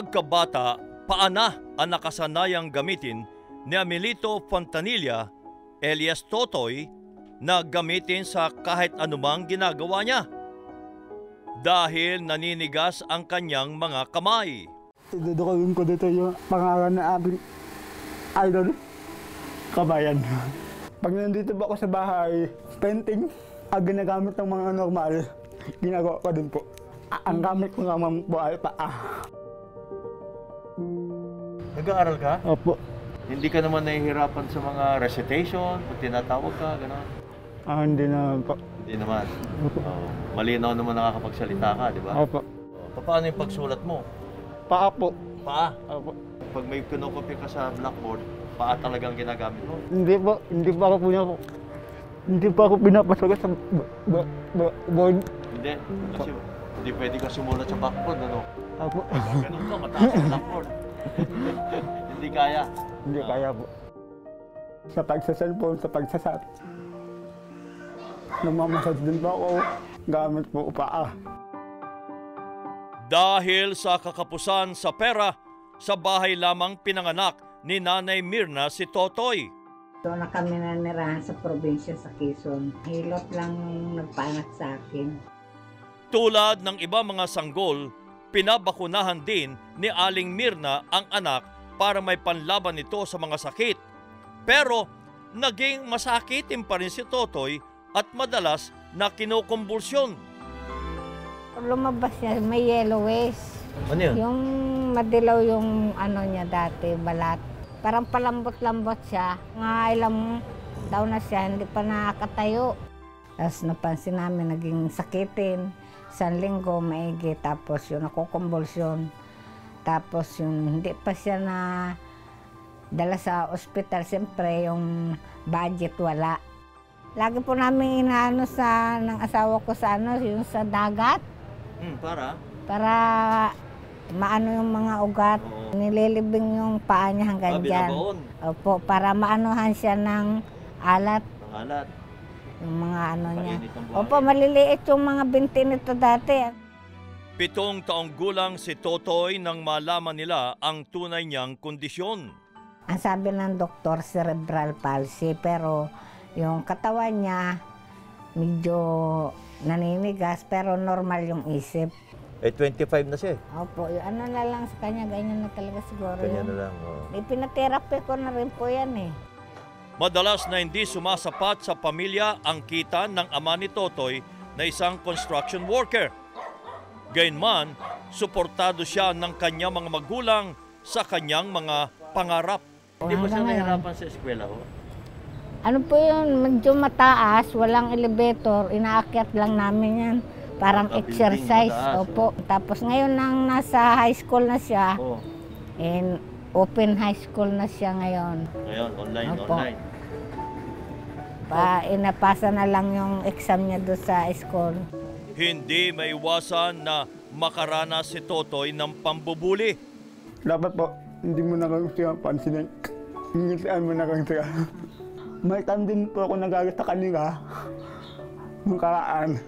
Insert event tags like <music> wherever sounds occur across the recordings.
pagkabata, paana ang nakasanayang gamitin ni Amelito Fontanilla alias Totoy na gamitin sa kahit anumang ginagawa niya. Dahil naninigas ang kanyang mga kamay. Idudukawin ko dito yung pangalan na ating idol, kabayan. Pag nandito ba ako sa bahay, painting, ang ginagamit ng mga normal, ginagawa ko din po. Ang gamit ko naman po ay paa. Nag-aaral ka? Opo. Hindi ka naman nahihirapan sa mga recitation, pag tinatawag ka, gano'n? Ah, hindi na po. Hindi naman. Oh, malinaw naman nakakapagsalita ka, di ba? Opo. Oh, paano yung pagsulat mo? Paa po. Paa. Opo. Pag may kinokopy ka sa blackboard, paa talagang ginagamit mo. Hindi po, hindi pa ako punya po. Hindi pa ako pinapasok sa board. Hindi. Kasi hindi pwede ka sumulat sa blackboard, ano? Opo. Ganun ka, mataas ang blackboard. <laughs> hindi kaya. Hindi kaya po. Sa pagsa-cellphone, sa pagsasat. Nagmamasad din po ako. Gamit po paa. Dahil sa kakapusan sa pera, sa bahay lamang pinanganak ni Nanay Mirna si Totoy. Doon na kami nanirahan sa probinsya sa Quezon. Hilot lang nagpanak sa akin. Tulad ng iba mga sanggol, pinabakunahan din ni Aling Mirna ang anak para may panlaban nito sa mga sakit. Pero naging masakitin pa rin si Totoy at madalas na kinukumbulsyon. Lumabas siya, may yellowish. Ano yun? Yung madilaw yung ano niya dati, balat. Parang palambot-lambot siya. Nga ilang taon na siya, hindi pa nakakatayo. Tapos napansin namin, naging sakitin. Isang linggo, maigi. Tapos yung nakukumbulsyon. Tapos yung hindi pa siya na dala sa ospital, siyempre yung budget wala. Lagi po namin inaano sa ng asawa ko sa ano, yung sa dagat Hmm, para? para maano yung mga ugat. Oo. Nililibing yung paa niya hanggang Ah, dyan. Opo, para maanuhan siya ng alat, Pangalat. Yung mga ano niya. Opo, maliliit yung mga binti nito dati. Pitong taong gulang si Totoy nang malaman nila ang tunay niyang kondisyon. Ang sabi ng doktor, cerebral palsy, pero yung katawan niya medyo naninigas, pero normal yung isip. Eh, 25 na siya eh. Opo, yung ano na lang sa kanya, ganyan na talaga siguro yun. lang. oh. Ipinatherapy ko na rin po yan eh. Madalas na hindi sumasapat sa pamilya ang kita ng ama ni Totoy na isang construction worker. Gayunman, suportado siya ng kanyang mga magulang sa kanyang mga pangarap. Hindi ba siya nahirapan sa eskwela ho? Ano po yun, medyo mataas, walang elevator, inaakyat lang namin yan. Parang building, exercise, mataas, opo. Tapos ngayon nang nasa high school na siya, Oh, in open high school na siya ngayon. ngayon, online, Opo. online. Pa, inapasa na lang yung exam niya doon sa school. Hindi maiwasan na makaranas si Totoy ng pambubuli. Dapat po, hindi mo na kang siya pansinin. Ingitian mo na kang siya. May time din po ako nagalit sa kanila. Nung karaan,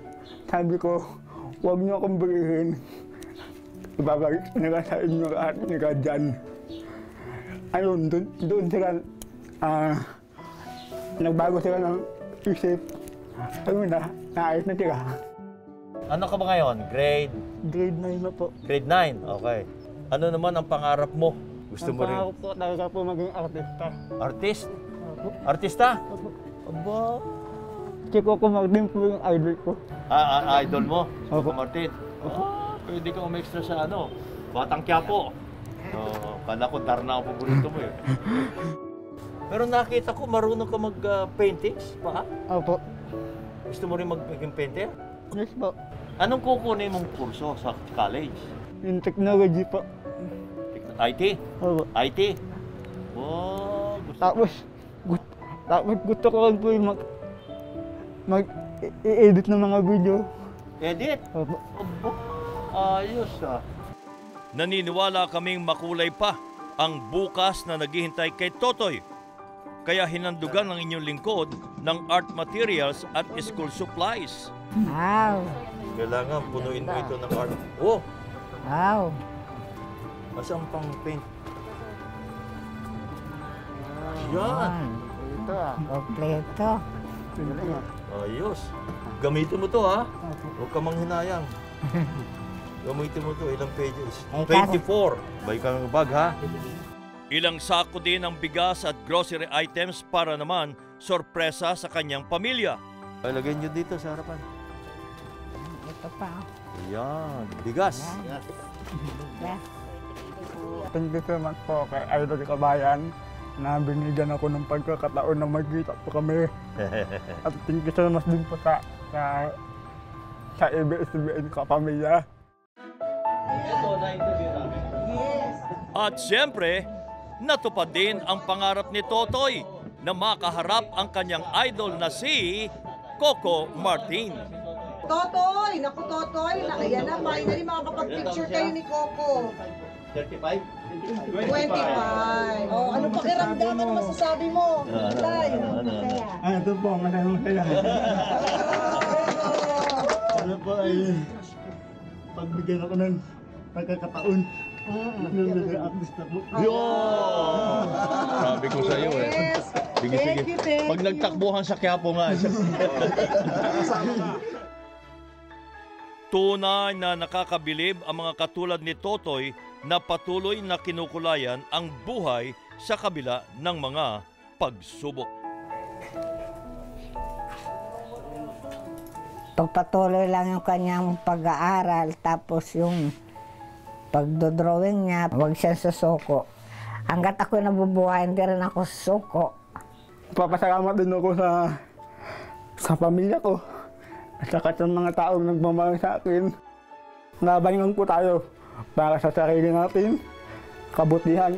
sabi ko, huwag niyo akong burihin. Ibabalik nila sa inyo lahat nila dyan. Ayun, doon, doon sila, ah, nagbago sila ng isip. Ayun na, naayos na sila. Ano ka ba ngayon? Grade Grade 9 na po. grade 9. Okay. Ano naman ang pangarap mo? Gusto mo rin Ang po talaga po maging artista. artist? Opo. Artista? Opo. Aba. Si Coco Martin po yung idol ko. Ah, ah, idol mo? Opo. Coco Martin? Ah, pwede kang umextra sa ano? Batang Quiapo. Oh, kala ko Darna ang paborito mo eh. Pero nakita ko marunong ka mag-paintings pa. Opo. Gusto mo rin mag-maging painter? Yes po. Anong kukunin mong kurso sa college? Yung technology po. IT? Opo. IT? Wow, gusto Tapos, gut, tapos gusto ko rin po yung mag, mag i- i-edit ng mga video. Edit? Opo. Aba, ayos ah. Naniniwala kaming makulay pa ang bukas na naghihintay kay Totoy. Kaya hinandugan ng inyong lingkod ng art materials at school supplies. Wow, Kailangan punuin mo ito ng art. Oh, wow. Asang pang paint? Yan. Ito ah. Kompleto. Ayos. Gamitin mo to ha. Huwag ka manghinayang. <laughs> Gamitin mo to. Ilang pages? Eh, kaso- 24. Bay ka ng bag ha. Ilang sako din ng bigas at grocery items para naman sorpresa sa kanyang pamilya. Ay, lagyan nyo dito sa harapan. Ito pa. oh. Yan. Bigas. Yan. Thank you so much po kay Idol Kabayan na binigyan ako ng pagkakataon na magkita po kami. <laughs> At thank you so much din po sa sa, sa ABS-CBN kapamilya. At siyempre, natupad din ang pangarap ni Totoy na makaharap ang kanyang idol na si Coco Martin. Totoy! Naku, Totoy! Na, ayan na, finally makakapag-picture kayo ni Coco. 35? 25. Oh, ano pakiramdam? Ano masasabi mo? Tay? Ah, ito po, maraming kaya. <laughs> Ano po ay pagbigyan ako ng pagkakataon. Artista po. Yun! Sabi ko sa iyo eh. Yes! Sige, Thank sige. you, thank Pag you. nagtakbuhan sa Quiapo nga. Tunay na nakakabilib ang mga katulad ni Totoy na patuloy na kinukulayan ang buhay sa kabila ng mga pagsubok. Pagpatuloy lang yung kanyang pag-aaral tapos yung pagdodrawing niya, huwag siya susuko. Hanggat ako nabubuhay, hindi rin ako susuko. Papasalamat din ako sa sa pamilya ko at saka sa mga taong nagmamahal sa akin. Nabalingan po tayo para sa sarili natin, kabutihan